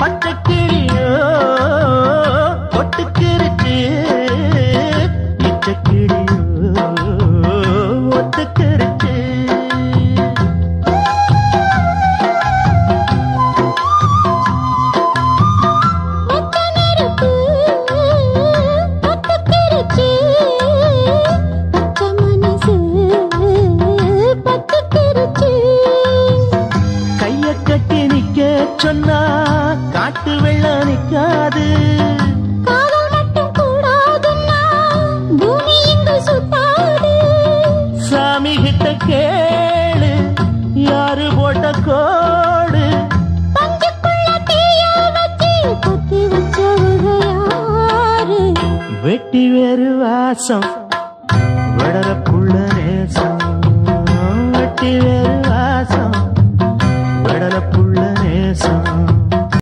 பச்சை கிளியோ ஒட்டுக்கிருச்சு இச்ச கிளியோ ஒத்துக்கிருச்சு மொத்த நெருப்பு கட்டி நிக்க சொன்னா காட்டு வெள்ளம் நிக்காது. சாமி கிட்ட கேளு யாரு போட்ட கோடு? வெட்டி வேறு வாசம்